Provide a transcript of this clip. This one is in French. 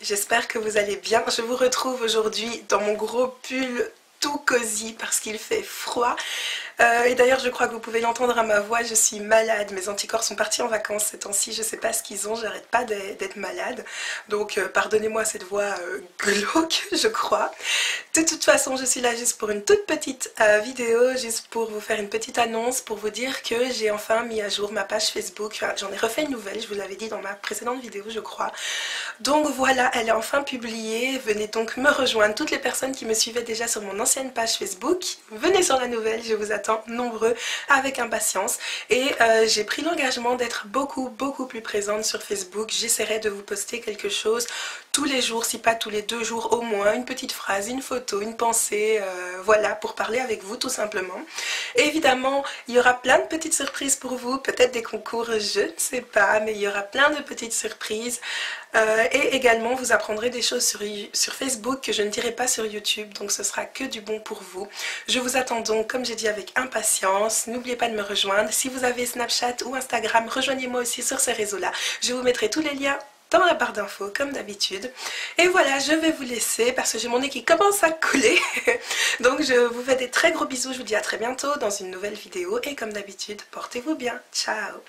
j'espère que vous allez bien. Je vous retrouve aujourd'hui dans mon gros pull tout cosy parce qu'il fait froid. Euh, et d'ailleurs, je crois que vous pouvez l'entendre à ma voix, je suis malade. Mes anticorps sont partis en vacances ces temps-ci, je sais pas ce qu'ils ont, j'arrête pas d'être malade. Donc, euh, pardonnez-moi cette voix euh, glauque, je crois. De toute façon, je suis là juste pour une toute petite vidéo, juste pour vous faire une petite annonce, pour vous dire que j'ai enfin mis à jour ma page Facebook. J'en ai refait une nouvelle, je vous l'avais dit dans ma précédente vidéo, je crois. Donc voilà, elle est enfin publiée. Venez donc me rejoindre. Toutes les personnes qui me suivaient déjà sur mon ancienne page Facebook, venez sur la nouvelle, je vous attends nombreux avec impatience et euh, j'ai pris l'engagement d'être beaucoup beaucoup plus présente sur Facebook. J'essaierai de vous poster quelque chose tous les jours, si pas tous les deux jours au moins, une petite phrase, une photo, une pensée, euh, voilà, pour parler avec vous tout simplement. évidemment, il y aura plein de petites surprises pour vous, peut-être des concours, je ne sais pas, mais il y aura plein de petites surprises. Euh, et également, vous apprendrez des choses sur, sur Facebook que je ne dirai pas sur YouTube, donc ce sera que du bon pour vous. Je vous attends donc, comme j'ai dit, avec impatience. N'oubliez pas de me rejoindre. Si vous avez Snapchat ou Instagram, rejoignez-moi aussi sur ces réseaux-là. Je vous mettrai tous les liens dans la barre d'infos comme d'habitude. Et voilà, je vais vous laisser parce que j'ai mon nez qui commence à couler. Donc je vous fais des très gros bisous, je vous dis à très bientôt dans une nouvelle vidéo et comme d'habitude, portez-vous bien. Ciao